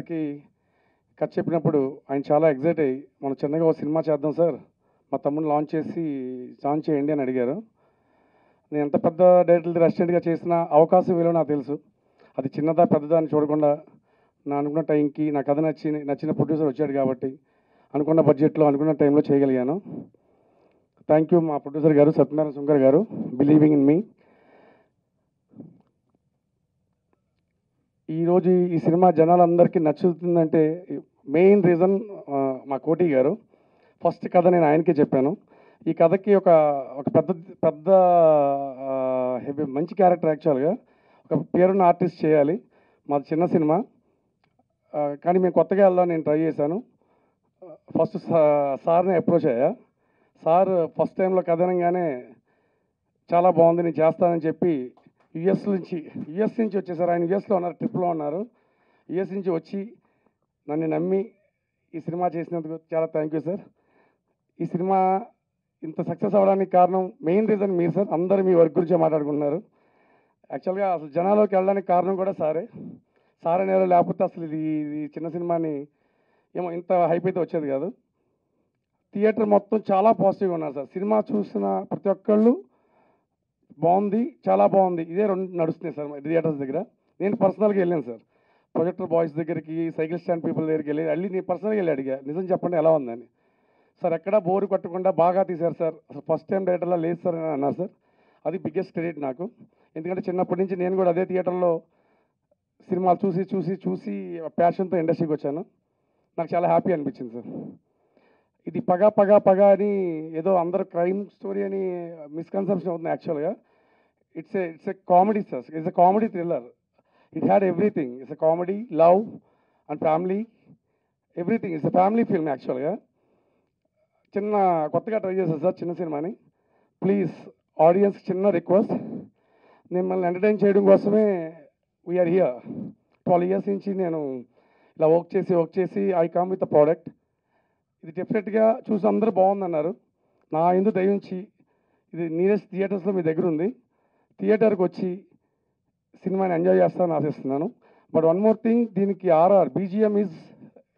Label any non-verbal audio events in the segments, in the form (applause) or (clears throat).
గారికి కథ చెప్పినప్పుడు ఆయన చాలా ఎగ్జైట్ అయ్యి మనం చిన్నగా ఒక సినిమా చేద్దాం సార్ మా తమ్ముడు లాంచ్ చేసి లాంచ్ చేయండి అని అడిగారు. నేను ఎంత పెద్ద డైరెక్టర్ రెస్టారెంట్గా చేసిన అవకాశం విలువ నాకు తెలుసు. అది చిన్నదా పెద్దదా అని చూడకుండా నా అనుకున్న టైంకి నా కథ నచ్చి నచ్చిన ప్రొడ్యూసర్ వచ్చాడు కాబట్టి అనుకున్న బడ్జెట్లో అనుకున్న టైంలో చేయగలిగాను. థ్యాంక్ యూ మా ప్రొడ్యూసర్ గారు సత్యనారాయణ సుంకర్ గారు. బిలీవింగ్ ఇన్ మీ ఈరోజు ఈ సినిమా జనాలందరికీ నచ్చుతుందంటే మెయిన్ రీజన్ మా కోటి గారు. ఫస్ట్ కథ నేను ఆయనకే చెప్పాను. ఈ కథకి ఒక ఒక పెద్ద పెద్ద ఆ, మంచి క్యారెక్టర్ యాక్చువల్గా. ఒక పేరున్న ఆర్టిస్ట్ చేయాలి. మాది చిన్న సినిమా. కానీ మేము కొత్తగా వెళ్దాం నేను ట్రై చేశాను. ఫస్ట్ సార్ని అప్రోచ్ అయ్యా. సార్ ఫస్ట్ టైంలో కథ అనగానే చాలా బాగుంది నేను చేస్తానని చెప్పి యుఎస్ నుంచి యుఎస్ నుంచి వచ్చేసారు. ఆయన యుఎస్లో ఉన్నారు ట్రిప్లో ఉన్నారు. యుఎస్ నుంచి వచ్చి నన్ను నమ్మి ఈ సినిమా చేసినందుకు చాలా థ్యాంక్ యూ సార్ ఈ సినిమా ఇంత సక్సెస్ అవ్వడానికి కారణం మెయిన్ రీజన్ మీరు సార్ అందరూ మీ వర్క్ గురించే మాట్లాడుకుంటున్నారు. యాక్చువల్గా అసలు జనాల్లోకి వెళ్ళడానికి కారణం కూడా సారే. సార్ అనేవారు లేకపోతే అసలు ఇది ఇది చిన్న సినిమాని ఏమో ఇంత హైప్ అయితే వచ్చేది కాదు. థియేటర్ మొత్తం చాలా పాజిటివ్గా ఉన్నారు సార్ సినిమా చూసిన ప్రతి ఒక్కళ్ళు బాగుంది చాలా బాగుంది. ఇదే రెండు నడుస్తున్నాయి సార్ థియేటర్స్ దగ్గర. నేను పర్సనల్గా వెళ్ళాను సార్. ప్రొజెక్టర్ బాయ్స్ దగ్గరికి సైకిల్ స్టాండ్ పీపుల్ దగ్గరికి వెళ్ళి అల్లి నేను పర్సనల్గా వెళ్ళి అడిగా నిజం చెప్పండి ఎలా ఉందని? సార్ ఎక్కడా బోరు కొట్టకుండా బాగా తీశారు సార్. అసలు ఫస్ట్ టైం థియేటర్లో లేదు సార్ అని అన్నారు సార్. అది బిగ్గెస్ట్ క్రెడిట్ నాకు. ఎందుకంటే చిన్నప్పటి నుంచి నేను కూడా అదే థియేటర్లో సినిమాలు చూసి చూసి చూసి ప్యాషన్తో ఇండస్ట్రీకి వచ్చాను. నాకు చాలా హ్యాపీ అనిపించింది సార్. ఇది పగ పగ పగ అని ఏదో అందరూ క్రైమ్ స్టోరీ అని మిస్కన్సెప్షన్ అవుతుంది యాక్చువల్గా. It's a it's a comedy sir it's a comedy thriller it had everything it's a comedy love and family everything it's a family film యాక్చువల్గా చిన్న కొత్తగా ట్రై చేశాను సార్ చిన్న సినిమాని. ప్లీజ్ ఆడియన్స్ చిన్న రిక్వెస్ట్ మిమ్మల్ని ఎంటర్టైన్ చేయడం కోసమే వీఆర్ హియర్ ట్వెల్వ్ ఇయర్స్ నుంచి నేను ఇలా వర్క్ చేసి వర్క్ చేసి I come with a product ఇది డెఫినెట్గా చూసి అందరూ బాగుందన్నారు. నా ఎందు దయించి ఇది నియరెస్ట్ థియేటర్స్లో మీ దగ్గర ఉంది. థియేటర్కి వచ్చి సినిమాని ఎంజాయ్ చేస్తానని ఆశిస్తున్నాను. బట్ వన్ మోర్ థింగ్ దీనికి RR BGM is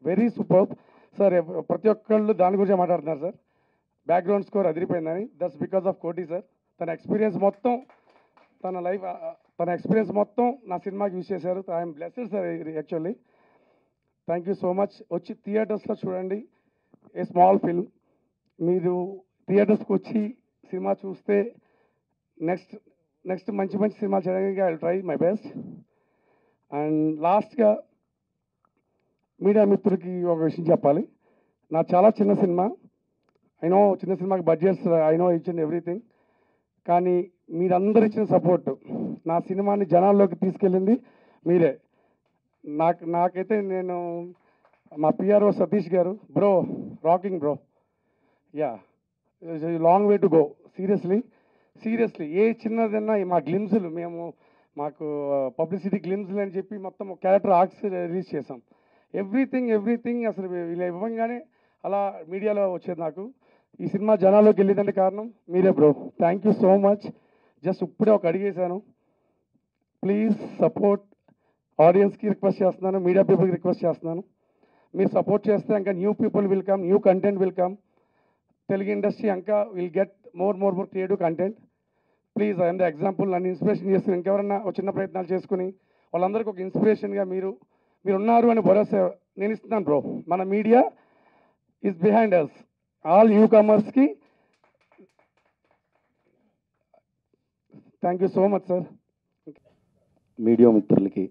very super. Sir ప్రతి ఒక్కళ్ళు దాని గురించి మాట్లాడుతున్నారు sir. Background score అదిరిపోయిందని. That's because of Koti sir. తన ఎక్స్పీరియన్స్ మొత్తం తన లైఫ్ తన ఎక్స్పీరియన్స్ మొత్తం నా సినిమాకి యూజ్ చేశారు. I'm blessed sir actually. Thank you so much. వచ్చి థియేటర్స్లో చూడండి. A small film. మీరు థియేటర్స్కి వచ్చి సినిమా చూస్తే నెక్స్ట్ నెక్స్ట్ మంచి మంచి సినిమా చేయడానికి I try my best. And లాస్ట్గా మీడియా మిత్రులకి ఒక విషయం చెప్పాలి. నా చాలా చిన్న సినిమా. ఐనో చిన్న సినిమాకి బడ్జెట్స్ ఐనో ఇచ్చిన ఎవ్రీథింగ్. కానీ మీరందరూ ఇచ్చిన సపోర్ట్ నా సినిమాని జనాల్లోకి తీసుకెళ్ళింది మీరే. నాకు నాకైతే నేను మా పిఆర్ఓ సతీష్ గారు bro rocking bro. Yeah long way to go seriously. Seriously ఏ చిన్నదన్నా మా గ్లిమ్స్లు మేము మాకు పబ్లిసిటీ గ్లిమ్స్లు అని చెప్పి మొత్తం క్యారెక్టర్ ఆర్క్స్ రిలీజ్ చేసాం ఎవ్రీథింగ్ ఎవ్రీథింగ్ అసలు వీళ్ళు ఇవ్వంగానే అలా మీడియాలో వచ్చేది నాకు. ఈ సినిమా జనాల్లోకి వెళ్ళిందంటే కారణం మీరే bro. Thank you so much just ఇప్పుడే ఒక అడిగేశాను. ప్లీజ్ సపోర్ట్ ఆడియన్స్కి రిక్వెస్ట్ చేస్తున్నాను మీడియా పీపుల్కి రిక్వెస్ట్ చేస్తున్నాను. మీరు సపోర్ట్ చేస్తే ఇంకా new people will come new content will come Telugu industry ఇంకా will get more more more creative content please I'm the example నన్ను ఇన్స్పిరేషన్ చేస్తున్న ఇంకెవరన్నా చిన్న ప్రయత్నాలు చేసుకుని వాళ్ళందరికీ ఒక ఇన్స్పిరేషన్గా మీరు మీరు ఉన్నారు అని భరోసా నేను ఇస్తున్నాను బ్రో మన media is behind us all you కామర్స్కి thank you so much sir media మిత్రులకి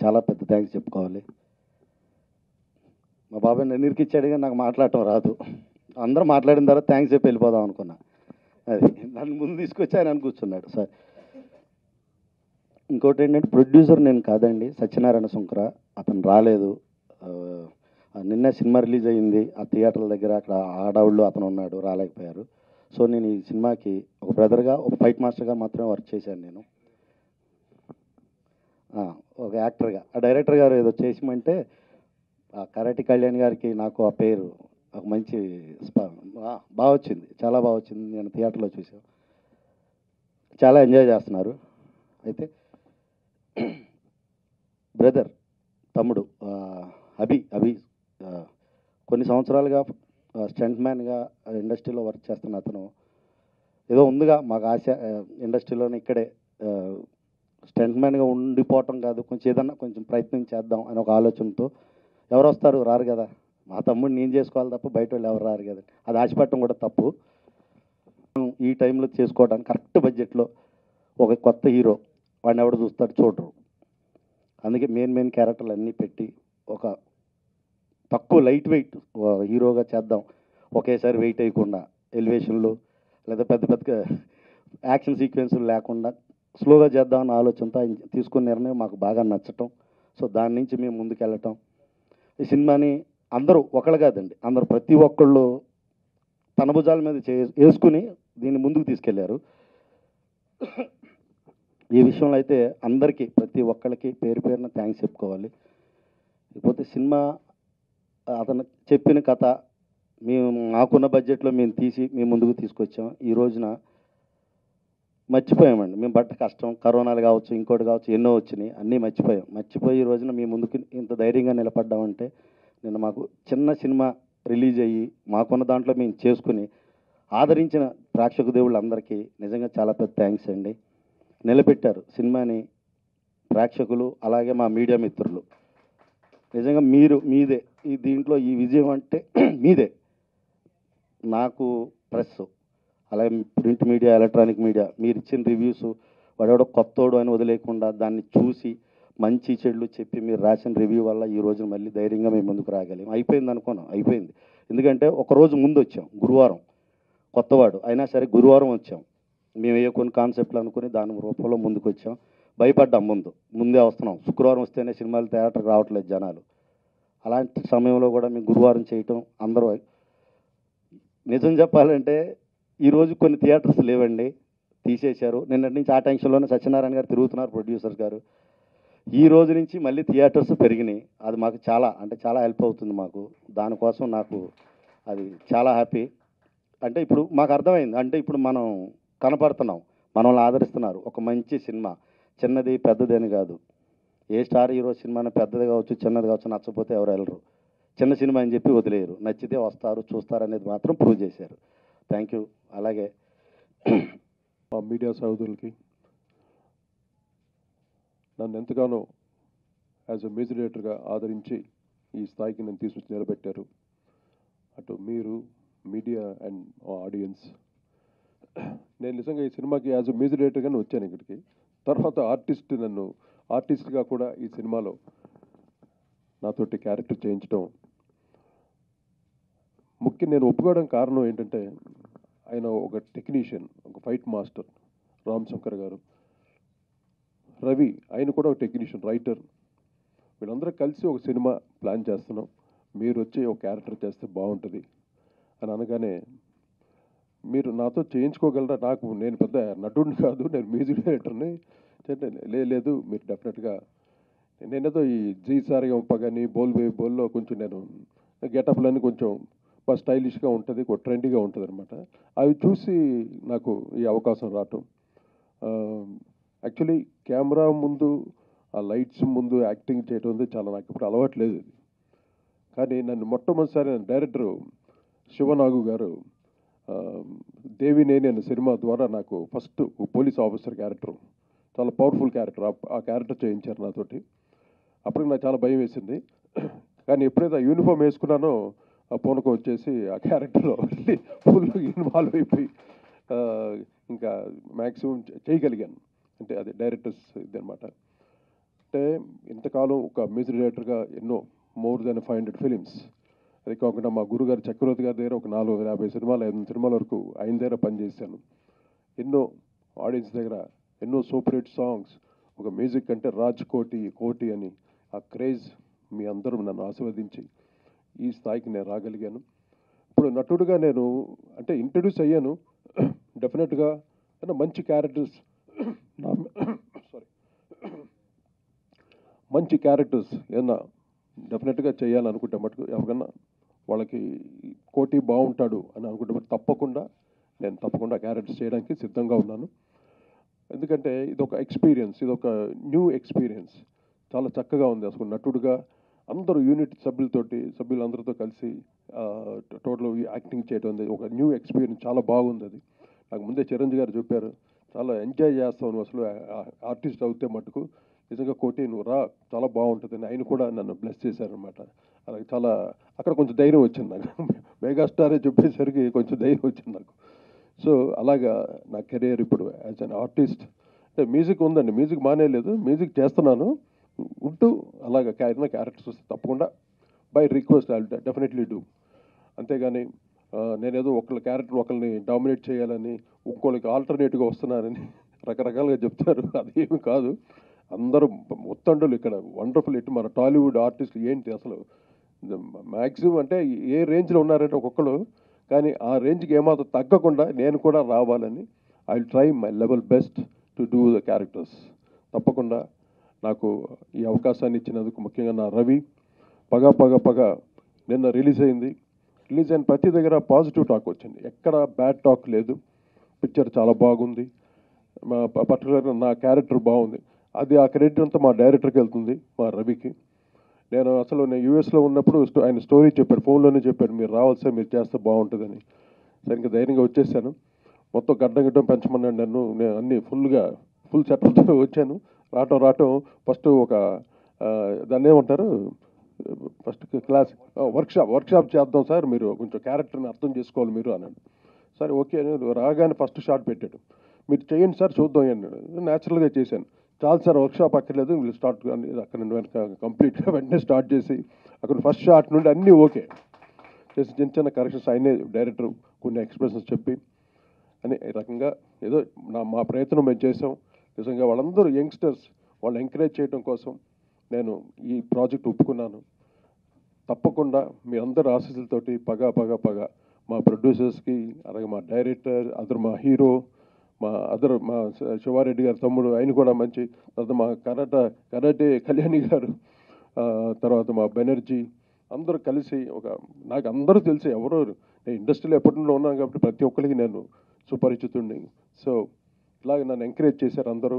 చాలా పెద్ద థ్యాంక్స్ చెప్పుకోవాలి. మా బాబాయ్ నన్ను ఇరికిచ్చాడు నాకు మాట్లాడటం రాదు. అందరూ మాట్లాడిన తర్వాత థ్యాంక్స్ చెప్పి వెళ్ళిపోదాం అనుకున్నా. అది నన్ను ముందు తీసుకొచ్చి ఆయన కూర్చున్నాడు. సార్. ఇంకోటి ఏంటంటే ప్రొడ్యూసర్ నేను కాదండి సత్యనారాయణ శంకర. అతను రాలేదు. నిన్న సినిమా రిలీజ్ అయ్యింది. ఆ థియేటర్ల దగ్గర అక్కడ ఆడవాళ్ళు అతను ఉన్నాడు రాలేకపోయారు. సో నేను ఈ సినిమాకి ఒక బ్రదర్గా ఒక ఫైట్ మాస్టర్గా మాత్రమే వర్క్ చేశాను నేను. ఒక యాక్టర్గా ఆ డైరెక్టర్ గారు ఏదో చేసిమంటే ఆ కరాటి కళ్యాణ్ గారికి నాకు ఆ పేరు ఒక మంచి స్పా- బాగా వచ్చింది చాలా బాగా వచ్చింది నేను థియేటర్లో చూసాను చాలా ఎంజాయ్ చేస్తున్నారు. అయితే (clears throat) బ్రదర్ తమ్ముడు అభి అభి కొన్ని సంవత్సరాలుగా స్టంట్ మ్యాన్గా ఇండస్ట్రీలో వర్క్ చేస్తున్న అతను ఏదో ఉందిగా మాకు ఆశ ఇండస్ట్రీలోనే ఇక్కడే స్టంట్ మ్యాన్గా ఉండిపోవటం కాదు. కొంచెం ఏదన్నా కొంచెం ప్రయత్నం చేద్దాం అని ఒక ఆలోచనతో ఎవరు వస్తారు రారు కదా. మా తమ్ముడు నేను చేసుకోవాలి తప్ప బయట వాళ్ళు ఎవరు రారు కదా అది ఆశపడటం కూడా తప్పు. ఈ టైంలో చేసుకోవడానికి కరెక్ట్ బడ్జెట్లో ఒక కొత్త హీరో వాడిని ఎవడు చూస్తాడు చూడరు. అందుకే మెయిన్ మెయిన్ క్యారెక్టర్లు అన్నీ పెట్టి ఒక తక్కువ లైట్ వెయిట్ హీరోగా చేద్దాం. ఒకేసారి వెయిట్ అయ్యకుండా ఎలివేషన్లు లేదా పెద్ద పెద్ద యాక్షన్ సీక్వెన్స్లు లేకుండా స్లోగా చేద్దామన్న ఆలోచనతో ఆయన తీసుకున్న నిర్ణయం మాకు బాగా నచ్చటం. సో దాని నుంచి మేము ముందుకెళ్ళటం. ఈ సినిమాని అందరూ ఒకళ్ళు కాదండి. అందరూ ప్రతి ఒక్కళ్ళు తన భుజాల మీద చే వేసుకుని దీన్ని ముందుకు తీసుకెళ్ళారు. ఈ విషయంలో అయితే అందరికీ ప్రతి ఒక్కళ్ళకి పేరు పేరున థ్యాంక్స్ చెప్పుకోవాలి. లేకపోతే సినిమా అతను చెప్పిన కథ మేము మాకున్న బడ్జెట్లో మేము తీసి మేము ముందుకు తీసుకొచ్చాం. ఈ రోజున మర్చిపోయామండి. మేము బట్ట కష్టం కరోనాలు కావచ్చు ఇంకోటి కావచ్చు ఎన్నో వచ్చినాయి. అన్నీ మర్చిపోయాం. మర్చిపోయి ఈ రోజున మీ ముందుకు ఇంత ధైర్యంగా నిలబడ్డామంటే నిన్న మాకు చిన్న సినిమా రిలీజ్ అయ్యి మాకున్న దాంట్లో మేము చేసుకుని ఆదరించిన ప్రేక్షక దేవుళ్ళందరికీ నిజంగా చాలా పెద్ద థ్యాంక్స్ అండి. నిలబెట్టారు సినిమాని ప్రేక్షకులు అలాగే మా మీడియా మిత్రులు. నిజంగా మీరు మీదే ఈ దీంట్లో ఈ విజయం అంటే (clears throat) మీదే. నాకు ప్రెస్ అలాగే ప్రింట్ మీడియా ఎలక్ట్రానిక్ మీడియా మీరు ఇచ్చిన రివ్యూస్ వాడెవడో కొత్తోడు అని వదిలేకుండా దాన్ని చూసి మంచి చెడులు చెప్పి మీరు రాసిన రివ్యూ వల్ల ఈ రోజు మళ్ళీ ధైర్యంగా మేము ముందుకు రాగలిగాం. అయిపోయింది అనుకున్నాం అయిపోయింది. ఎందుకంటే ఒకరోజు ముందు వచ్చాం గురువారం కొత్తవాడు. అయినా సరే గురువారం వచ్చాం. మేము ఏ కొన్ని కాన్సెప్ట్లు అనుకుని దాని రూపంలో ముందుకు వచ్చాం. భయపడ్డాం ముందు ముందే వస్తున్నాం. శుక్రవారం వస్తేనే సినిమాలు థియేటర్కి రావట్లేదు జనాలు. అలాంటి సమయంలో కూడా మేము గురువారం చేయటం అందరూ నిజం చెప్పాలంటే ఈరోజు కొన్ని థియేటర్స్ లేవండి తీసేశారు. నిన్నటి నుంచి ఆ టెన్షన్లోనే సత్యనారాయణ గారు తిరుగుతున్నారు ప్రొడ్యూసర్స్ గారు. ఈ రోజు నుంచి మళ్ళీ థియేటర్స్ పెరిగినాయి. అది మాకు చాలా అంటే చాలా హెల్ప్ అవుతుంది మాకు. దానికోసం నాకు అది చాలా హ్యాపీ అంటే ఇప్పుడు మాకు అర్థమైంది. అంటే ఇప్పుడు మనం కనపడుతున్నాం. మనల్ని ఆదరిస్తున్నారు. ఒక మంచి సినిమా. చిన్నది పెద్దది అని కాదు. ఏ స్టార్ హీరో సినిమాని పెద్దది కావచ్చు చిన్నది కావచ్చు నచ్చకపోతే ఎవరు వెళ్ళరు. చిన్న సినిమా అని చెప్పి వదిలేయరు. నచ్చితే వస్తారు చూస్తారు అనేది మాత్రం ప్రూవ్ చేశారు. థ్యాంక్ యూ అలాగే మీడియా సహోదరులకి నన్ను ఎంతగానో యాజ్ అ మ్యూజిక్ డైరెక్టర్గా ఆదరించి ఈ స్థాయికి నన్ను తీసుకొచ్చి నిలబెట్టారు. అటు మీరు మీడియా అండ్ ఆడియన్స్. నేను నిజంగా ఈ సినిమాకి యాజ్ ఎ మ్యూజిక్ డైరెక్టర్గానే వచ్చాను ఇక్కడికి. తర్వాత ఆర్టిస్ట్ నన్ను ఆర్టిస్ట్గా కూడా ఈ సినిమాలో నాతోటి క్యారెక్టర్ చేయించడం ముఖ్యం నేను ఒప్పుకోవడం కారణం ఏంటంటే ఆయన ఒక టెక్నీషియన్ ఒక ఫైట్ మాస్టర్ రామ్ శంకర్ గారు. రవి ఆయన కూడా ఒక టెక్నీషియన్ రైటర్ వీళ్ళందరూ కలిసి ఒక సినిమా ప్లాన్ చేస్తున్నాం. మీరు వచ్చి ఒక క్యారెక్టర్ చేస్తే బాగుంటుంది అని అనగానే మీరు నాతో చేయించుకోగలరా? నాకు నేను పెద్ద నటుడిని కాదు నేను మ్యూజిక్ డైరెక్టర్ని లే లేదు మీరు డెఫినెట్గా నేనేదో ఈ జీ సారిగా కానీ బోల్ బే బోల్లో కొంచెం నేను గెటప్లన్నీ కొంచెం బాగా స్టైలిష్గా ఉంటుంది ట్రెండీగా ఉంటుంది అనమాట అవి చూసి నాకు ఈ అవకాశం రావటం. యాక్చువల్లీ కెమెరా ముందు ఆ లైట్స్ ముందు యాక్టింగ్ చేయడం ఉంది చాలా నాకు ఇప్పుడు అలవాట్లేదు ఇది. కానీ నన్ను మొట్టమొదటిసారి డైరెక్టరు శివనాగు గారు దేవి దేవినేని అనే సినిమా ద్వారా నాకు ఫస్ట్ పోలీస్ ఆఫీసర్ క్యారెక్టర్ చాలా పవర్ఫుల్ క్యారెక్టర్ ఆ క్యారెక్టర్ చేయించారు నాతోటి. అప్పటికి నాకు చాలా భయం వేసింది. కానీ ఎప్పుడైతే ఆ యూనిఫామ్ వేసుకున్నానో ఆ పూనకం వచ్చేసి ఆ క్యారెక్టర్లో ఫుల్ ఇన్వాల్వ్ అయిపోయి ఇంకా మ్యాక్సిమం చేయగలిగాను. అంటే అది డైరెక్టర్స్ ఇది అనమాట అంటే ఇంతకాలం ఒక మ్యూజిక్ డైరెక్టర్గా ఎన్నో more than five hundred films. అది కాకుండా మా గురుగారు చక్రవర్తి గారి దగ్గర ఒక నాలుగు వందల యాభై సినిమాలు ఐదు వందల సినిమాల వరకు ఆయన దగ్గర పనిచేశాను. ఎన్నో ఆడియన్స్ దగ్గర ఎన్నో సూపర్ హిట్ సాంగ్స్ ఒక మ్యూజిక్ అంటే రాజ్ కోటి కోటి అని ఆ క్రేజ్ మీ అందరూ నన్ను ఆశీర్వదించి ఈ స్థాయికి నేను రాగలిగాను. ఇప్పుడు నటుడుగా నేను అంటే ఇంట్రడ్యూస్ అయ్యాను. (clears throat) డెఫినెట్గా ఏదైనా మంచి క్యారెక్టర్స్ సారీ మంచి క్యారెక్టర్స్ ఏదన్నా డెఫినెట్గా చేయాలనుకుంటే మటుకు ఎవరికన్నా వాళ్ళకి కోటి బాగుంటాడు అని అనుకుంటే మటుకు తప్పకుండా నేను తప్పకుండా క్యారెక్టర్స్ చేయడానికి సిద్ధంగా ఉన్నాను. ఎందుకంటే ఇది ఒక ఎక్స్పీరియన్స్ ఇది ఒక న్యూ ఎక్స్పీరియన్స్. చాలా చక్కగా ఉంది అసలు నటుడుగా. అందరూ యూనిట్ సభ్యులతోటి సభ్యులందరితో కలిసి టోటల్ యాక్టింగ్ చేయడం అనేది ఒక న్యూ ఎక్స్పీరియన్స్. చాలా బాగుంది అది. నాకు ముందే చిరంజీవి గారు చెప్పారు చాలా ఎంజాయ్ చేస్తావు అసలు ఆర్టిస్ట్ అవుతే మటుకు నిజంగా కోటి నువ్వు రా చాలా బాగుంటుందని ఆయన కూడా నన్ను బ్లెస్ చేశారనమాట అలాగే చాలా అక్కడ కొంచెం ధైర్యం వచ్చింది నాకు. (laughs) మెగాస్టారే చెప్పేసరికి కొంచెం ధైర్యం వచ్చింది నాకు. సో అలాగా నా కెరియర్ ఇప్పుడు యాజ్ అన్ ఆర్టిస్ట్ అంటే మ్యూజిక్ ఉందండి మ్యూజిక్ మానేయలేదు మ్యూజిక్ చేస్తున్నాను. ఉంటూ అలాగా క్యారెక్టర్ క్యారెక్టర్స్ వస్తే తప్పకుండా by request I definitely do అంతేగాని నేనేదో ఒకళ్ళ క్యారెక్టర్ ఒకరిని డామినేట్ చేయాలని ఇంకోళ్ళకి ఆల్టర్నేటివ్గా వస్తున్నానని రకరకాలుగా చెప్తారు. (laughs) అది ఏమి కాదు. అందరూ ఉత్తండులు ఇక్కడ వండర్ఫుల్ ఇటు మన టాలీవుడ్ ఆర్టిస్టులు ఏంటి అసలు? మ్యాక్సిమం అంటే ఏ రేంజ్లో ఉన్నారంటే ఒక్కొక్కరు కానీ ఆ రేంజ్కి ఏమాత్రం తగ్గకుండా నేను కూడా రావాలని I try my level best to do the characters. తప్పకుండా నాకు ఈ అవకాశాన్ని ఇచ్చినందుకు ముఖ్యంగా నా రవి. పగ పగ పగ నిన్న రిలీజ్ అయింది. రిలీజ్ అయిన ప్రతి దగ్గర పాజిటివ్ టాక్ వచ్చింది. ఎక్కడ బ్యాడ్ టాక్ లేదు. పిక్చర్ చాలా బాగుంది. మా పర్టికులర్గా నా క్యారెక్టర్ బాగుంది. అది ఆ క్రెడిట్ అంతా మా డైరెక్టర్కి వెళ్తుంది మా రవికి. నేను అసలు నేను యూఎస్లో ఉన్నప్పుడు ఆయన స్టోరీ చెప్పాడు ఫోన్లోనే చెప్పాడు మీరు రావాలి సార్ మీరు చేస్తే బాగుంటుందని. సరే ఇంకా ధైర్యంగా వచ్చేసాను. మొత్తం గడ్డం గిడ్డం పెంచమన్నాడు నన్ను నేను అన్ని ఫుల్గా ఫుల్ సెటప్తో వచ్చాను. రావటం రావటం ఫస్ట్ ఒక దాన్ని ఏమంటారు? ఫస్ట్ క్లాస్ వర్క్షాప్ వర్క్షాప్ చేద్దాం సార్ మీరు కొంచెం క్యారెక్టర్ని అర్థం చేసుకోవాలి మీరు అన్నాడు. సరే ఓకే అని రాగానే ఫస్ట్ షాట్ పెట్టాడు. మీరు చేయండి సార్ చూద్దాం అన్నాడు. న్యాచురల్గా చేశాను. చాలు సార్ వర్క్షాప్ అక్కర్లేదు వీళ్ళు స్టార్ట్ అక్కడ నుండి వెనక కంప్లీట్గా వెంటనే స్టార్ట్ చేసి అక్కడ ఫస్ట్ షాట్ నుండి అన్నీ ఓకే చేసి చిన్న చిన్న కరెక్షన్స్ ఆయనే డైరెక్టర్ కొన్ని ఎక్స్ప్రెషన్స్ చెప్పి అని ఈ రకంగా ఏదో నా మా ప్రయత్నం మేము చేసాం నిజంగా వాళ్ళందరూ యంగ్స్టర్స్ వాళ్ళు ఎంకరేజ్ చేయడం కోసం నేను ఈ ప్రాజెక్ట్ ఒప్పుకున్నాను. తప్పకుండా మీ అందరి ఆశీస్సులతోటి పగ పగ పగ మా ప్రొడ్యూసర్స్కి అలాగే మా డైరెక్టర్ అదర్ మా హీరో మా అదర్ మా శివారెడ్డి గారు తమ్ముడు ఆయన కూడా మంచి తర్వాత మా కరాట కరాటే కళ్యాణి గారు తర్వాత మా బెనర్జీ అందరూ కలిసి ఒక నాకు అందరూ తెలిసి ఎవరో నేను ఇండస్ట్రీలో ఎప్పటి నుండి ఉన్నాను కాబట్టి ప్రతి ఒక్కరికి నేను సుపరిచితుడిని. సో ఇలాగ నన్ను ఎంకరేజ్ చేశారు అందరూ.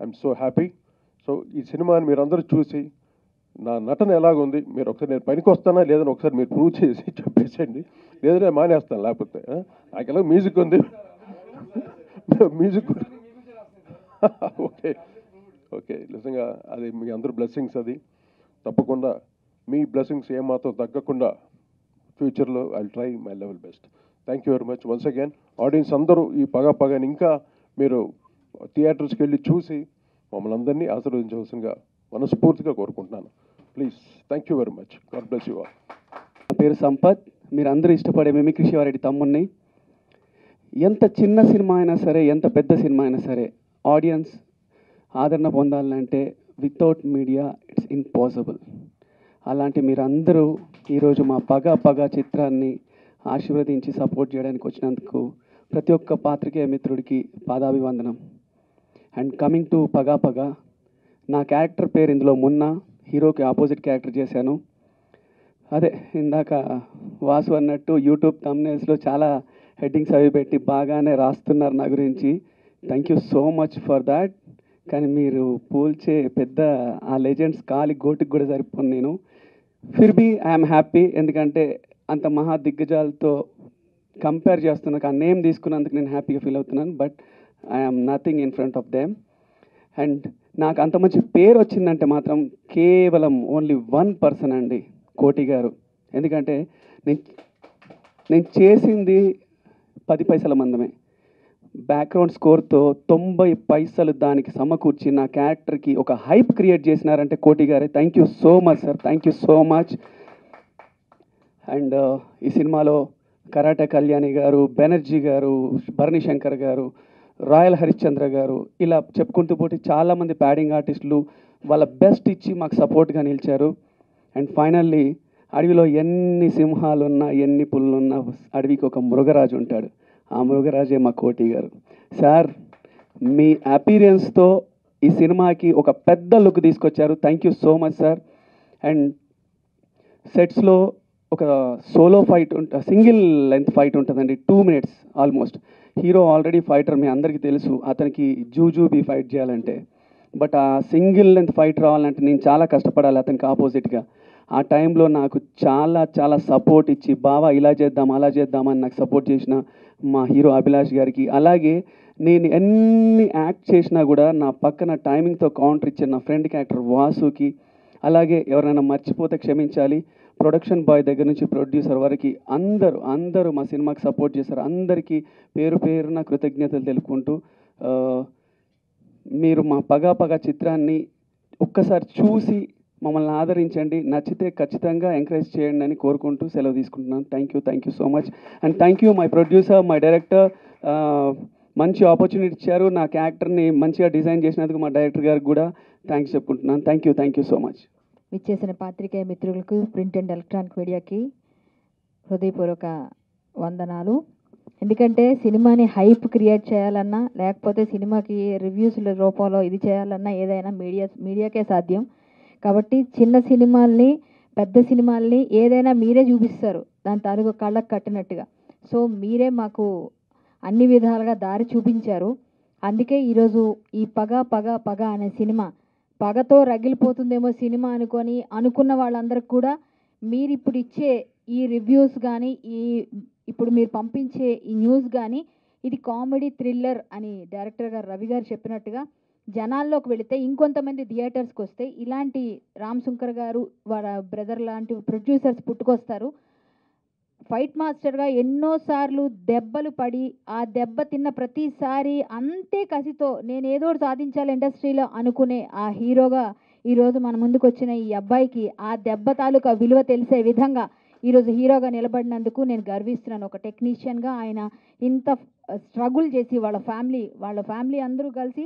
I'm so happy. సో ఈ సినిమాని మీరందరూ చూసి నా నటన ఎలాగుంది? మీరు ఒకసారి నేను పనికి వస్తానా? లేదని ఒకసారి మీరు ప్రూవ్ చేసి చెప్పేసేయండి. లేదంటే మానేస్తాను లేకపోతే నాకు ఎలా మ్యూజిక్ ఉంది. మ్యూజిక్ ఓకే ఓకే నిజంగా అది మీ అందరు బ్లెస్సింగ్స్ అది. తప్పకుండా మీ బ్లెస్సింగ్స్ ఏమాత్రం తగ్గకుండా ఫ్యూచర్లో I try my level best thank you very much once again audience అందరూ ఈ పగ పగని ఇంకా మీరు థియేటర్స్కి వెళ్ళి చూసి మమ్మల్ని అందరినీ ఆశీర్వదించవలసిందిగా మనస్ఫూర్తిగా కోరుకుంటున్నాను. Please thank you very much God bless you all నా పేరు సంపత్. మీరు అందరూ ఇష్టపడే మిమిక్రీ శివారెడ్డి తమ్ముడిని ఎంత చిన్న సినిమా అయినా సరే ఎంత పెద్ద సినిమా అయినా సరే ఆడియన్స్ ఆదరణ పొందాలంటే వితౌట్ మీడియా ఇట్స్ ఇంపాసిబుల్ అలాంటి మీరందరూ ఈరోజు మా పగ పగ చిత్రాన్ని ఆశీర్వదించి సపోర్ట్ చేయడానికి వచ్చినందుకు ప్రతి ఒక్క పాత్రికేయ మిత్రుడికి పాదాభివందనం. And coming to Paga Paga నా క్యారెక్టర్ పేరు ఇందులో మున్న హీరోకి ఆపోజిట్ క్యారెక్టర్ చేశాను. అదే ఇందాక వాసు అన్నట్టు యూట్యూబ్ తమ్నేల్స్లో చాలా హెడ్డింగ్స్ అవి పెట్టి బాగానే రాస్తున్నారు నా గురించి. Thank you so much for that కానీ మీరు పోల్చే పెద్ద ఆ లెజెండ్స్ కాలి గోటికి కూడా సరిపోను నేను. ఫిర్ బీ ఐఎమ్ హ్యాపీ ఎందుకంటే అంత మహా దిగ్గజాలతో కంపేర్ చేస్తున్నా ఆ నేమ్ తీసుకున్నందుకు నేను హ్యాపీగా ఫీల్ అవుతున్నాను. But I'm nothing in front of them and నాకు అంత మంచి పేరు వచ్చిందంటే మాత్రం కేవలం ఓన్లీ వన్ పర్సన్ అండి కోటి గారు. ఎందుకంటే నేను నేను చేసింది పది పైసల మందమే. బ్యాక్గ్రౌండ్ స్కోర్తో తొంభై పైసలు దానికి సమకూర్చి నా క్యారెక్టర్కి ఒక హైప్ క్రియేట్ చేసినారంటే కోటి గారే. Thank you so much sir thank you so much and ఈ సినిమాలో కరాటే కళ్యాణి గారు బెనర్జీ గారు భరణి శంకర్ గారు రాయల్ హరిశ్చంద్ర గారు ఇలా చెప్పుకుంటూ పోటీ చాలామంది ప్యాడింగ్ ఆర్టిస్టులు వాళ్ళ బెస్ట్ ఇచ్చి మాకు సపోర్ట్గా నిలిచారు. అండ్ ఫైనల్లీ అడవిలో ఎన్ని సింహాలున్నా ఎన్ని పుల్లున్నా అడవికి ఒక మృగరాజు ఉంటాడు. ఆ మృగరాజే మా కోటి గారు సార్ మీ అపీరియన్స్తో ఈ సినిమాకి ఒక పెద్ద లుక్ తీసుకొచ్చారు. Thank you so much sir. And సెట్స్లో ఒక సోలో ఫైట్ ఉంట సింగిల్ లెంత్ ఫైట్ ఉంటుందండి. Two minutes almost. Hero already fighter మీ అందరికీ తెలుసు. అతనికి జూజూబీ ఫైట్ చేయాలంటే. బట్ ఆ సింగిల్ లెంత్ ఫైట్ రావాలంటే నేను చాలా కష్టపడాలి అతనికి ఆపోజిట్గా. ఆ టైంలో నాకు చాలా చాలా సపోర్ట్ ఇచ్చి బావా ఇలా చేద్దాం అలా చేద్దాం అని నాకు సపోర్ట్ చేసిన మా హీరో అభిలాష్ గారికి. అలాగే నేను ఎన్ని యాక్ట్ చేసినా కూడా నా పక్కన టైమింగ్తో కౌంటర్ ఇచ్చిన నా ఫ్రెండ్ క్యారెక్టర్ వాసుకి అలాగే ఎవరైనా మర్చిపోతే క్షమించాలి. ప్రొడక్షన్ బాయ్ దగ్గర నుంచి ప్రొడ్యూసర్ వరకు అందరూ అందరూ మా సినిమాకి సపోర్ట్ చేశారు. అందరికీ పేరు పేరున కృతజ్ఞతలు తెలుపుకుంటూ మీరు మా పగా పగా చిత్రాన్ని ఒక్కసారి చూసి మమ్మల్ని ఆదరించండి. నచ్చితే ఖచ్చితంగా ఎంకరేజ్ చేయండి అని కోరుకుంటూ సెలవు తీసుకుంటున్నాను. Thank you thank you so much and thank you my producer my director మంచి ఆపర్చునిటీ ఇచ్చారు. నా క్యారెక్టర్ని మంచిగా డిజైన్ చేసినందుకు మా డైరెక్టర్ గారికి కూడా థ్యాంక్స్ చెప్పుకుంటున్నాను. Thank you thank you so much విచ్చేసిన పాత్రికేయ మిత్రులకు ప్రింట్ అండ్ ఎలక్ట్రానిక్ మీడియాకి హృదయపూర్వక వందనాలు. ఎందుకంటే సినిమాని హైప్ క్రియేట్ చేయాలన్నా లేకపోతే సినిమాకి రివ్యూస్ రూపంలో ఇది చేయాలన్నా ఏదైనా మీడియా మీడియాకే సాధ్యం. కాబట్టి చిన్న సినిమాల్ని పెద్ద సినిమాల్ని ఏదైనా మీరే చూపిస్తారు. దాని తాలూకు కళ్ళకు కట్టినట్టుగా. సో మీరే మాకు అన్ని విధాలుగా దారి చూపించారు. అందుకే ఈరోజు ఈ పగ పగ పగ అనే సినిమా పగతో రగిలిపోతుందేమో సినిమా అనుకొని అనుకున్న వాళ్ళందరికి కూడా మీరు ఇప్పుడు ఇచ్చే ఈ రివ్యూస్ కానీ ఈ ఇప్పుడు మీరు పంపించే ఈ న్యూస్ కానీ ఇది కామెడీ థ్రిల్లర్ అని డైరెక్టర్ గారు రవి గారు చెప్పినట్టుగా జనాల్లోకి వెళితే ఇంకొంతమంది థియేటర్స్కి వస్తే ఇలాంటి రామ్ శంకర్ గారు వాళ్ళ బ్రదర్ లాంటి ప్రొడ్యూసర్స్ పుట్టుకొస్తారు. ఫైట్ మాస్టర్గా ఎన్నోసార్లు దెబ్బలు పడి ఆ దెబ్బ తిన్న ప్రతిసారి అంతే కసితో నేను ఏదో ఒకటి సాధించాలి ఇండస్ట్రీలో అనుకునే ఆ హీరోగా ఈరోజు మన ముందుకు వచ్చిన ఈ అబ్బాయికి ఆ దెబ్బ తాలూకా విలువ తెలిసే విధంగా ఈరోజు హీరోగా నిలబడినందుకు నేను గర్విస్తున్నాను. ఒక టెక్నీషియన్గా ఆయన ఇంత స్ట్రగుల్ చేసి వాళ్ళ ఫ్యామిలీ వాళ్ళ ఫ్యామిలీ అందరూ కలిసి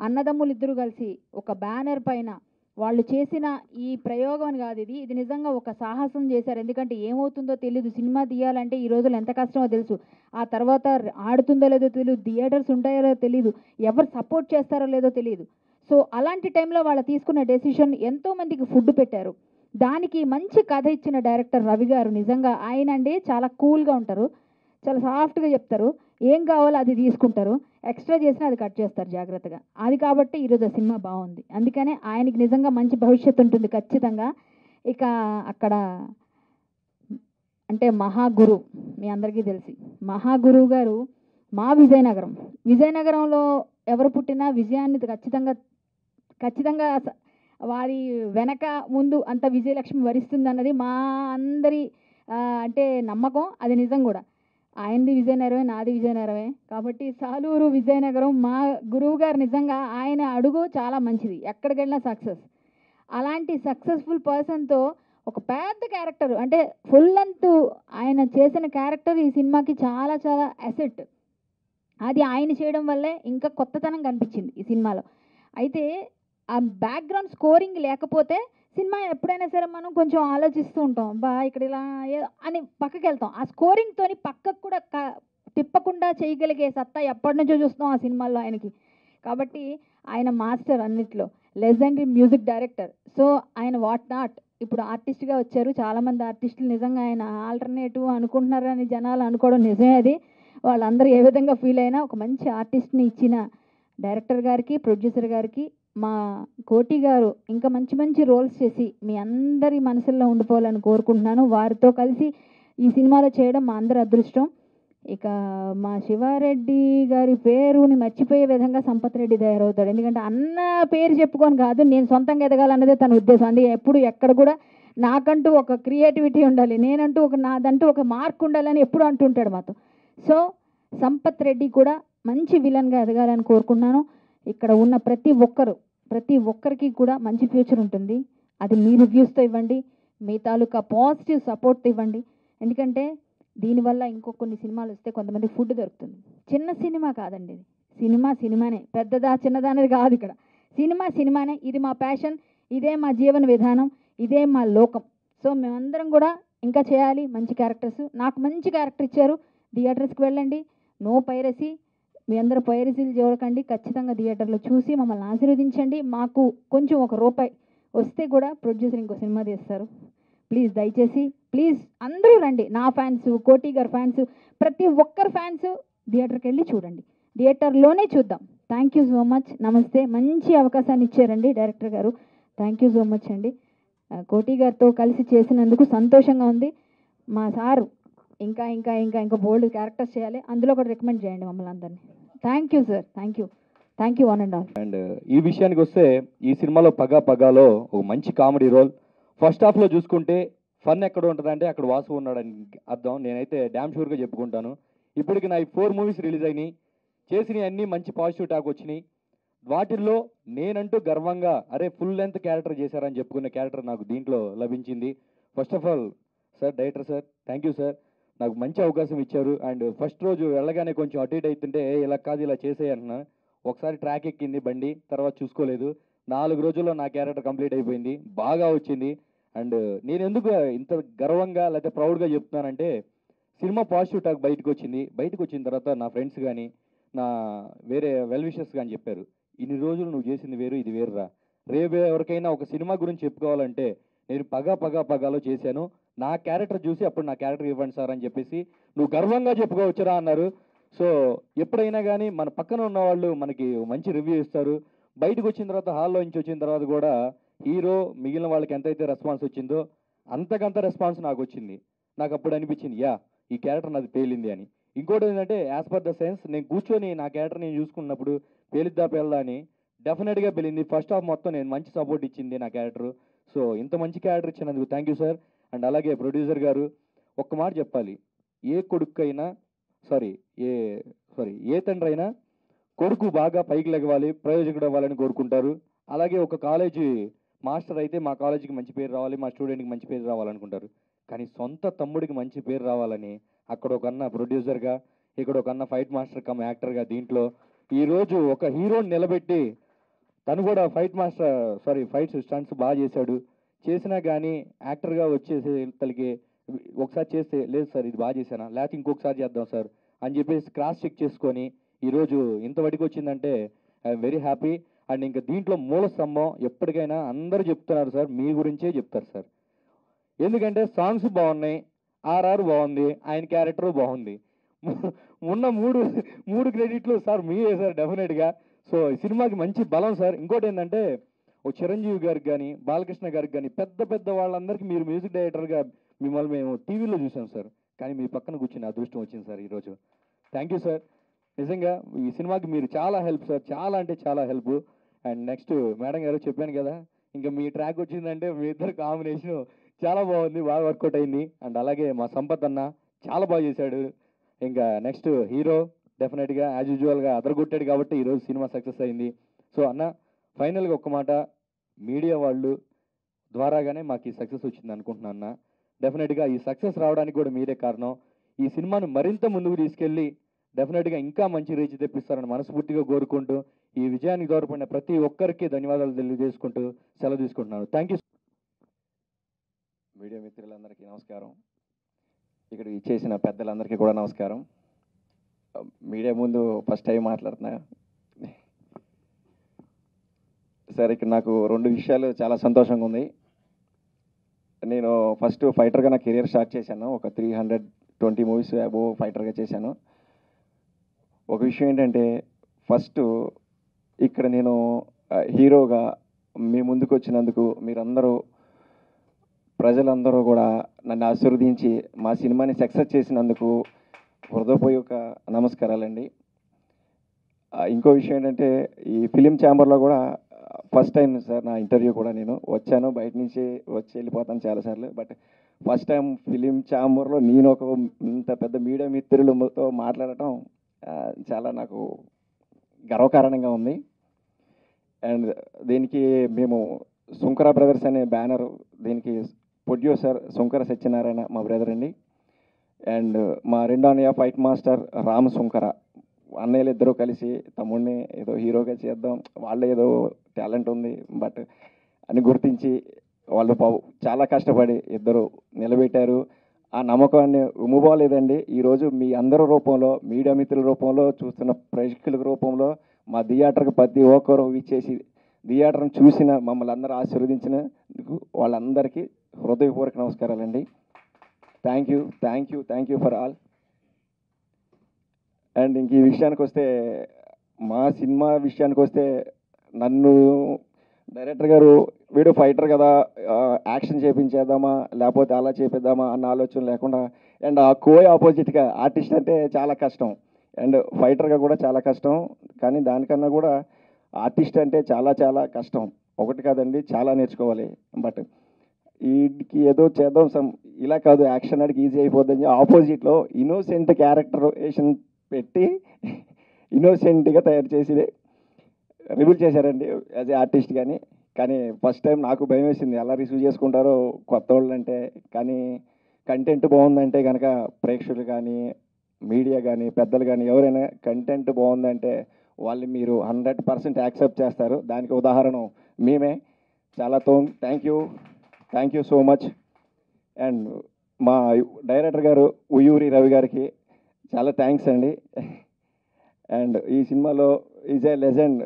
అన్నదమ్ములిద్దరూ కలిసి ఒక బ్యానర్ పైన వాళ్ళు చేసిన ఈ ప్రయోగం అని కాదు ఇది. ఇది నిజంగా ఒక సాహసం చేశారు. ఎందుకంటే ఏమవుతుందో తెలియదు సినిమా తీయాలంటే ఈ రోజులు ఎంత కష్టమో తెలుసు. ఆ తర్వాత ఆడుతుందో లేదో తెలియదు థియేటర్స్ ఉంటాయో లేదో తెలియదు ఎవరు సపోర్ట్ చేస్తారో లేదో తెలియదు సో అలాంటి టైంలో వాళ్ళు తీసుకున్న డెసిషన్ ఎంతో మందికి ఫుడ్ పెట్టారు. దానికి మంచి కథ ఇచ్చిన డైరెక్టర్ రవి గారు నిజంగా ఆయన అండి చాలా కూల్గా ఉంటారు. చాలా సాఫ్ట్గా చెప్తారు. ఏం కావాలో అది తీసుకుంటారు. ఎక్స్ట్రా చేసినా అది కట్ చేస్తారు జాగ్రత్తగా. అది కాబట్టి ఈరోజు ఆ సినిమా బాగుంది. అందుకనే ఆయనకి నిజంగా మంచి భవిష్యత్తు ఉంటుంది ఖచ్చితంగా. ఇక అక్కడ అంటే మహాగురు మీ అందరికీ తెలిసి. మహాగురువు గారు మా విజయనగరం. విజయనగరంలో ఎవరు పుట్టినా విజయాన్ని ఖచ్చితంగా ఖచ్చితంగా వారి వెనక ముందు అంత విజయలక్ష్మి వరిస్తుంది అన్నది మా అందరి అంటే నమ్మకం. అది నిజం కూడా. ఆయనది విజయనగరమే నాది విజయనగరమే. కాబట్టి సాలూరు విజయనగరం మా గురువు గారు నిజంగా ఆయన అడుగు చాలా మంచిది. ఎక్కడికి వెళ్ళినా సక్సెస్ అలాంటి సక్సెస్ఫుల్ పర్సన్తో ఒక పెద్ద క్యారెక్టర్ అంటే ఫుల్ లెంత్ ఆయన చేసిన క్యారెక్టర్ ఈ సినిమాకి చాలా చాలా అసెట్ అది ఆయన చేయడం వల్లే ఇంకా కొత్తతనం కనిపించింది ఈ సినిమాలో. అయితే ఆ బ్యాక్గ్రౌండ్ స్కోరింగ్ లేకపోతే సినిమా ఎప్పుడైనా సరే మనం కొంచెం ఆలోచిస్తూ ఉంటాం బా ఇక్కడ ఇలా అని పక్కకి వెళ్తాం ఆ స్కోరింగ్తోని పక్కకు కూడా క- తిప్పకుండా చేయగలిగే సత్తా ఎప్పటి నుంచో చూస్తున్నాం ఆ సినిమాల్లో ఆయనకి. కాబట్టి ఆయన మాస్టర్ అన్నిట్లో. Legendary music director. సో ఆయన వాట్ నాట్? ఇప్పుడు ఆర్టిస్ట్గా వచ్చారు. చాలామంది ఆర్టిస్టులు నిజంగా ఆయన ఆల్టర్నేటివ్ అనుకుంటున్నారని జనాలు అనుకోవడం నిజమే అది. వాళ్ళందరూ ఏ విధంగా ఫీల్ అయినా ఒక మంచి ఆర్టిస్ట్ని ఇచ్చిన డైరెక్టర్ గారికి ప్రొడ్యూసర్ గారికి మా కోటి గారు ఇంకా మంచి మంచి రోల్స్ చేసి మీ అందరి మనసుల్లో ఉండిపోవాలని కోరుకుంటున్నాను. వారితో కలిసి ఈ సినిమాలో చేయడం మా అందరి అదృష్టం. ఇక మా శివారెడ్డి గారి పేరుని మర్చిపోయే విధంగా సంపత్ రెడ్డి తయారవుతాడు. ఎందుకంటే అన్న పేరు చెప్పుకొని కాదు నేను సొంతంగా ఎదగాలన్నదే తన ఉద్దేశం. అందుకే ఎప్పుడు ఎక్కడ కూడా నాకంటూ ఒక క్రియేటివిటీ ఉండాలి నేనంటూ ఒక నాదంటూ ఒక మార్క్ ఉండాలని ఎప్పుడు అంటుంటాడు మాతో. సో సంపత్ రెడ్డి కూడా మంచి విలన్గా ఎదగాలని కోరుకుంటున్నాను. ఇక్కడ ఉన్న ప్రతి ఒక్కరు ప్రతి ఒక్కరికి కూడా మంచి ఫ్యూచర్ ఉంటుంది. అది మీ రివ్యూస్తో ఇవ్వండి మీ తాలూకా పాజిటివ్ సపోర్ట్తో ఇవ్వండి. ఎందుకంటే దీనివల్ల ఇంకో కొన్ని సినిమాలు వస్తే కొంతమంది ఫుడ్ దొరుకుతుంది. చిన్న సినిమా కాదండి ఇది. సినిమా సినిమానే. పెద్దదా చిన్నదా అనేది కాదు ఇక్కడ. సినిమా సినిమానే. ఇది మా ప్యాషన్ ఇదే మా జీవన విధానం ఇదే మా లోకం. సో మేమందరం కూడా ఇంకా చేయాలి. మంచి క్యారెక్టర్స్ నాకు మంచి క్యారెక్టర్ ఇచ్చారు. థియేటర్స్కి వెళ్ళండి. నో పైరసీ మీ అందరూ పైరసీలు చూడకండి ఖచ్చితంగా థియేటర్లో చూసి మమ్మల్ని ఆశీర్వదించండి. మాకు కొంచెం ఒక రూపాయి వస్తే కూడా ప్రొడ్యూసర్ ఇంకో సినిమా తీస్తారు. ప్లీజ్ దయచేసి ప్లీజ్ అందరూ రండి. నా ఫ్యాన్స్ కోటి గారి ఫ్యాన్స్ ప్రతి ఒక్కరు ఫ్యాన్స్ థియేటర్కి వెళ్ళి చూడండి. థియేటర్లోనే చూద్దాం. థ్యాంక్ యూ సో మచ్ నమస్తే. మంచి అవకాశాన్ని ఇచ్చారండి డైరెక్టర్ గారు. థ్యాంక్ యూ సో మచ్ అండి. కోటి గారితో కలిసి చేసినందుకు సంతోషంగా ఉంది. మా సారు ఇంకా ఇంకా ఇంకా ఇంకా బోల్డ్ క్యారెక్టర్స్ చేయాలి. అందులో కూడా రికమెండ్ చేయండి మమ్మల్ని అందరినీ. Thank you sir thank you thank you one and all and ఈ విషయానికి వస్తే ఈ సినిమాలో పగా పగాలో ఒక మంచి కామెడీ రోల్. ఫస్ట్ హాఫ్లో చూసుకుంటే ఫన్ ఎక్కడ ఉంటుందంటే అక్కడ వాసు ఉన్నాడని అర్థం. నేనైతే డ్యామ్ షూర్గా చెప్పుకుంటాను. ఇప్పటికి నా ఫోర్ మూవీస్ రిలీజ్ అయినాయి. చేసినవి అన్నీ మంచి పాజిటివ్ టాక్ వచ్చినాయి. వాటిల్లో నేనంటూ గర్వంగా అరే ఫుల్ లెంత్ క్యారెక్టర్ చేశారని చెప్పుకునే క్యారెక్టర్ నాకు దీంట్లో లభించింది. First of all sir director sir thank you sir నాకు మంచి అవకాశం ఇచ్చారు. అండ్ ఫస్ట్ రోజు వెళ్ళగానే కొంచెం అటు ఇటు అవుతుంటే "ఏ, ఇలా కాదు ఇలా చేసేయన్న ఒకసారి ట్రాక్ ఎక్కింది బండి తర్వాత చూసుకోలేదు. నాలుగు రోజుల్లో నా క్యారెక్టర్ కంప్లీట్ అయిపోయింది. బాగా వచ్చింది. అండ్ నేను ఎందుకు ఇంత గర్వంగా లేకపోతే ప్రౌడ్గా చెప్తున్నానంటే సినిమా పాజిటివ్ టాక్ బయటకు వచ్చింది. బయటకు వచ్చిన తర్వాత నా ఫ్రెండ్స్ కానీ నా వేరే వెల్ విషెస్ కానీ చెప్పారు. ఇన్ని రోజులు నువ్వు చేసింది వేరు ఇది వేరురా. రేపు ఎవరికైనా ఒక సినిమా గురించి చెప్పుకోవాలంటే నేను పగా పగా పగాలో చేశాను. నా క్యారెక్టర్ చూసి అప్పుడు నా క్యారెక్టర్ ఇవ్వండి సార్ అని చెప్పేసి నువ్వు గర్వంగా చెప్పుకోవచ్చురా అన్నారు. సో ఎప్పుడైనా కానీ మన పక్కన ఉన్న వాళ్ళు మనకి మంచి రివ్యూ ఇస్తారు. బయటకు వచ్చిన తర్వాత హాల్లో నుంచి వచ్చిన తర్వాత కూడా హీరో మిగిలిన వాళ్ళకి ఎంతైతే రెస్పాన్స్ వచ్చిందో అంతకంత రెస్పాన్స్ నాకు వచ్చింది. నాకు అప్పుడు అనిపించింది యా ఈ క్యారెక్టర్ నాది పేలింది అని. ఇంకోటి ఏంటంటే యాజ్ పర్ ద సెన్స్ నేను కూర్చొని నా క్యారెక్టర్ నేను చూసుకున్నప్పుడు పేలిద్దా పేలదా అని డెఫినెట్గా పెళ్ళింది ఫస్ట్ హాఫ్ మొత్తం నేను మంచి సపోర్ట్ ఇచ్చింది నా క్యారెక్టర్. సో ఇంత మంచి క్యారెక్టర్ ఇచ్చినందుకు థ్యాంక్ యూ సార్ అండ్ అలాగే ప్రొడ్యూసర్ గారు ఒక్క మాట చెప్పాలి. ఏ కొడుకైనా సారీ ఏ సారీ ఏ తండ్రి అయినా కొడుకు బాగా పైకి లెగవాలి ప్రయోజకుడు అవ్వాలని కోరుకుంటారు. అలాగే ఒక కాలేజీ మాస్టర్ అయితే మా కాలేజీకి మంచి పేరు రావాలి మా స్టూడెంట్కి మంచి పేరు రావాలనుకుంటారు. కానీ సొంత తమ్ముడికి మంచి పేరు రావాలని అక్కడ ఒక అన్న ప్రొడ్యూసర్గా ఇక్కడ ఒక అన్న ఫైట్ మాస్టర్ కమ్ యాక్టర్గా దీంట్లో ఈరోజు ఒక హీరోని నిలబెట్టి తను కూడా fight master sorry fight stunts బాగా చేశాడు. చేసినా కానీ యాక్టర్గా వచ్చేసే తలకి ఒకసారి చేస్తే లేదు సార్ ఇది బాగా చేశానా? లేకపోతే ఇంకొకసారి చేద్దాం సార్ అని చెప్పేసి క్రాస్ చెక్ చేసుకొని ఈరోజు ఇంతవరకు వచ్చిందంటే ఐఎమ్ వెరీ హ్యాపీ. అండ్ ఇంకా దీంట్లో మూల స్తంభం ఎప్పటికైనా అందరూ చెప్తున్నారు సార్ మీ గురించే చెప్తారు సార్. ఎందుకంటే సాంగ్స్ బాగున్నాయి ఆర్ఆర్ బాగుంది ఆయన క్యారెక్టర్ బాగుంది. ఉన్న మూడు మూడు క్రెడిట్లు సార్ మీరే సార్ డెఫినెట్గా. సో ఈ సినిమాకి మంచి బలం సార్. ఇంకోటి ఏంటంటే ఓ చిరంజీవి గారికి కానీ బాలకృష్ణ గారికి కానీ పెద్ద పెద్ద వాళ్ళందరికీ మీరు మ్యూజిక్ డైరెక్టర్గా మిమ్మల్ని మేము టీవీలో చూసాం సార్. కానీ మీ పక్కన కూర్చుని అదృష్టం వచ్చింది సార్ ఈరోజు. థ్యాంక్ యూ సార్ నిజంగా ఈ సినిమాకి మీరు చాలా హెల్ప్ సార్ చాలా అంటే చాలా హెల్ప్ అండ్ నెక్స్ట్ మేడం గారు చెప్పాను కదా ఇంకా మీ ట్రాక్ వచ్చిందంటే మీ ఇద్దరు కాంబినేషన్ చాలా బాగుంది బాగా వర్కౌట్ అయింది. అండ్ అలాగే మా సంపత్ అన్న చాలా బాగా చేశాడు. ఇంకా నెక్స్ట్ హీరో డెఫినెట్గా యాజ్ యూజువల్గా అదరగొట్టాడు కాబట్టి ఈరోజు సినిమా సక్సెస్ అయింది. సో అన్న ఫైనల్గా ఒక్క మాట మీడియా వాళ్ళు ద్వారాగానే మాకు ఈ సక్సెస్ వచ్చింది అనుకుంటున్నా అన్న. డెఫినెట్గా ఈ సక్సెస్ రావడానికి కూడా మీరే కారణం. ఈ సినిమాను మరింత ముందుకు తీసుకెళ్ళి డెఫినెట్గా ఇంకా మంచి రీచ్ తెప్పిస్తారని మనస్ఫూర్తిగా కోరుకుంటూ ఈ విజయానికి దూరపడిన ప్రతి ఒక్కరికి ధన్యవాదాలు తెలియజేసుకుంటూ సెలవు తీసుకుంటున్నాను. థ్యాంక్ యూ మీడియా మిత్రులందరికీ నమస్కారం. ఇక్కడ ఇచ్చేసిన పెద్దలందరికీ కూడా నమస్కారం. మీడియా ముందు ఫస్ట్ టైం మాట్లాడుతున్నా. సార్ ఇక్కడ నాకు రెండు విషయాలు చాలా సంతోషంగా ఉంది. నేను ఫస్ట్ ఫైటర్గా నా కెరియర్ స్టార్ట్ చేశాను. ఒక three hundred twenty movies above ఫైటర్గా చేశాను. ఒక విషయం ఏంటంటే ఫస్ట్ ఇక్కడ నేను హీరోగా మీ ముందుకు వచ్చినందుకు మీరందరూ ప్రజలందరూ కూడా నన్ను ఆశీర్వదించి మా సినిమాని సక్సెస్ చేసినందుకు హృదయపూర్వక నమస్కారాలండి. ఇంకో విషయం ఏంటంటే ఈ ఫిలిం ఛాంబర్లో కూడా ఫస్ట్ టైం సార్ నా ఇంటర్వ్యూ కూడా నేను వచ్చాను. బయట నుంచి వచ్చి వెళ్ళిపోతాను చాలాసార్లు. బట్ ఫస్ట్ టైం ఫిలిం ఛాంబర్లో నేను ఒక ఇంత పెద్ద మీడియా మిత్రులతో మాట్లాడటం చాలా నాకు గర్వకారణంగా ఉంది. అండ్ దీనికి మేము సుంకర బ్రదర్స్ అనే బ్యానర్ దీనికి ప్రొడ్యూసర్ సుంకర సత్యనారాయణ మా బ్రదర్ అండి. అండ్ మా రెండో అన్నయ్య ఫైట్ మాస్టర్ రామ్ సుంకర అన్నయ్యలు ఇద్దరు కలిసి తమ్ముడిని ఏదో హీరోగా చేద్దాం వాళ్ళు ఏదో టాలెంట్ ఉంది బట్ అని గుర్తించి వాళ్ళు పావు- చాలా కష్టపడి ఇద్దరు నిలబెట్టారు. ఆ నమ్మకాన్ని ఉమ్ముకోలేదండి ఈరోజు మీ అందరి రూపంలో మీడియా మిత్రుల రూపంలో చూస్తున్న ప్రేక్షకుల రూపంలో మా థియేటర్కి ప్రతి ఒక్కరు ఇచ్చేసి థియేటర్ని చూసిన మమ్మల్ని అందరూ ఆశీర్వదించినందుకు వాళ్ళందరికీ హృదయపూర్వక నమస్కారాలండి. Thank you thank you thank you for all. And ఇంక ఈ విషయానికి వస్తే మా సినిమా విషయానికి వస్తే నన్ను డైరెక్టర్ గారు వీడు ఫైటర్ కదా యాక్షన్ చేపించేద్దామా లేకపోతే అలా చేపిద్దామా అన్న ఆలోచన లేకుండా అండ్ ఆ కోయ్ ఆపోజిట్గా ఆర్టిస్ట్ అంటే చాలా కష్టం. అండ్ ఫైటర్గా కూడా చాలా కష్టం. కానీ దానికన్నా కూడా ఆర్టిస్ట్ అంటే చాలా చాలా కష్టం. ఒకటి కాదండి చాలా నేర్చుకోవాలి. బట్ వీడికి ఏదో చేద్దాం సమ్ ఇలా కాదు యాక్షన్ అడిగి ఈజీ అయిపోద్దని ఆపోజిట్లో ఇన్నోసెంట్ క్యారెక్టరేషన్ పెట్టి ఇన్నోసెంట్గా తయారు చేసి రివీల్ చేశారండి యాజ్ ఏ ఆర్టిస్ట్ కానీ కానీ ఫస్ట్ టైం నాకు భయం వేసింది. ఎలా రిసీవ్ చేసుకుంటారో కొత్త వాళ్ళు అంటే కానీ కంటెంట్ బాగుందంటే కనుక ప్రేక్షకులు కానీ మీడియా కానీ పెద్దలు కానీ ఎవరైనా కంటెంట్ బాగుందంటే వాళ్ళు మీరు హండ్రెడ్ పర్సెంట్ యాక్సెప్ట్ చేస్తారు. దానికి ఉదాహరణ మేమే. చాలా తో thank you thank you so much and మా డైరెక్టర్ గారు ఉయ్యూరి రవి గారికి చాలా థ్యాంక్స్ అండి. అండ్ ఈ సినిమాలో is a legend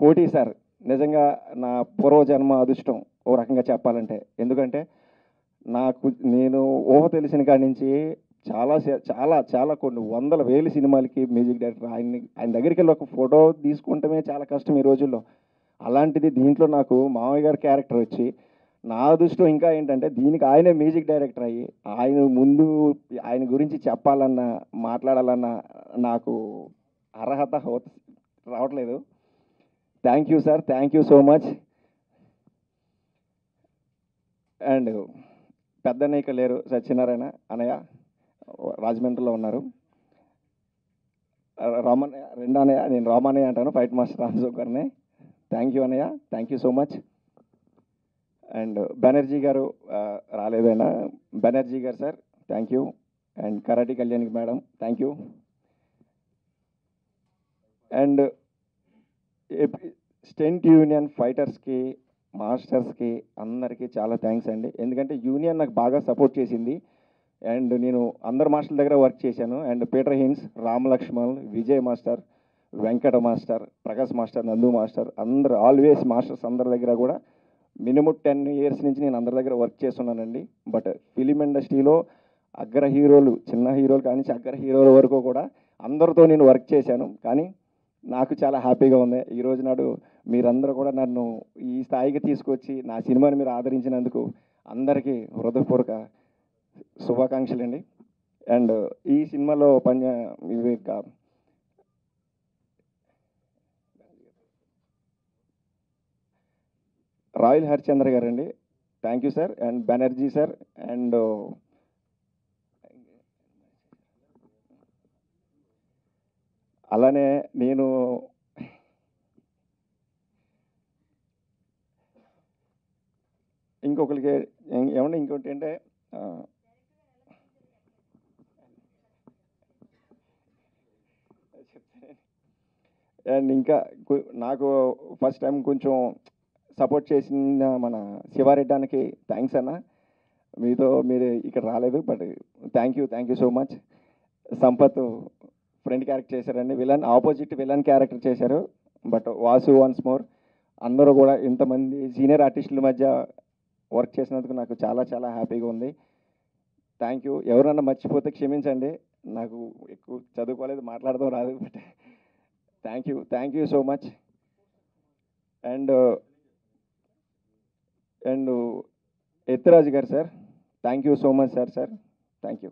Koti sir నిజంగా నా పూర్వజన్మ అదృష్టం ఓ రకంగా చెప్పాలంటే. ఎందుకంటే నాకు నేను ఊహ తెలిసిన కాడి నుంచి చాలా చాలా చాలా కొన్ని వందల వేల సినిమాలకి మ్యూజిక్ డైరెక్టర్ ఆయన్ని ఆయన దగ్గరికి వెళ్ళి ఒక ఫోటో తీసుకుంటమే చాలా కష్టం ఈ రోజుల్లో. అలాంటిది దీంట్లో నాకు మామయ్య గారి క్యారెక్టర్ వచ్చి నా అదృష్టం ఇంకా ఏంటంటే దీనికి ఆయనే మ్యూజిక్ డైరెక్టర్ అయ్యి ఆయన ముందు ఆయన గురించి చెప్పాలన్నా మాట్లాడాలన్నా నాకు అర్హత రావట్లేదు. Thank you sir thank you so much and పెద్ద అన్నయ్య లేరు సత్యనారాయణ అనయ్య రాజమండ్రిలో ఉన్నారు. రామన్ రెండు అనయ్య నేను రామన్నయ్య అంటాను ఫైట్ మాస్టర్ రామజోగ్ గారిని థ్యాంక్ యూ అనయ్య thank you so much and Banerjee garu రాలేదైనా. Banerjee garu sir thank you. And karate కళ్యాణ్కి madam thank you. And stunt union ఫైటర్స్కి మాస్టర్స్కి అందరికీ చాలా థ్యాంక్స్ అండి. ఎందుకంటే యూనియన్ నాకు బాగా సపోర్ట్ చేసింది. అండ్ నేను అందరు మాస్టర్ల దగ్గర వర్క్ చేశాను. And Peter Hein Ram Lakshman Vijay master Venkata master Prakash master Nandu master అందరు ఆల్వేస్ మాస్టర్స్ అందరి దగ్గర కూడా మినిమం టెన్ ఇయర్స్ నుంచి నేను అందరి దగ్గర వర్క్ చేస్తున్నానండి. బట్ ఫిలిం ఇండస్ట్రీలో అగ్ర హీరోలు చిన్న హీరోలు కానీ అగ్ర హీరోల వరకు కూడా అందరితో నేను వర్క్ చేశాను. కానీ నాకు చాలా హ్యాపీగా ఉంది. ఈ రోజు నాడు మీరందరూ కూడా నన్ను ఈ స్థాయికి తీసుకొచ్చి నా సినిమాని మీరు ఆదరించినందుకు అందరికీ హృదయపూర్వక శుభాకాంక్షలు అండి అండ్ ఈ సినిమాలో పని రాయల్ హరిచంద్ర గారు అండి thank you sir and Banerjee sir and అలానే నేను ఇంకొకరికి ఏమన్నా ఇంకోటి అంటే అండ్ ఇంకా నాకు ఫస్ట్ టైం కొంచెం సపోర్ట్ చేసిన మన శివారెడ్డానికి థ్యాంక్స్ అన్న. మీతో మీరు ఇక్కడ రాలేదు but thank you thank you so much. Sampath friend character చేశారండి. విలన్ ఆపోజిట్ విలన్ క్యారెక్టర్ చేశారు. But Vasu once more. అందరూ కూడా ఇంతమంది సీనియర్ ఆర్టిస్టుల మధ్య వర్క్ చేసినందుకు నాకు చాలా చాలా హ్యాపీగా ఉంది. Thank you. ఎవరన్నా మర్చిపోతే క్షమించండి. నాకు ఎక్కువ చదువుకోలేదు మాట్లాడదాం రాదు but thank you thank you so much. And and Ethiraju garu sir thank you so much sir sir thank you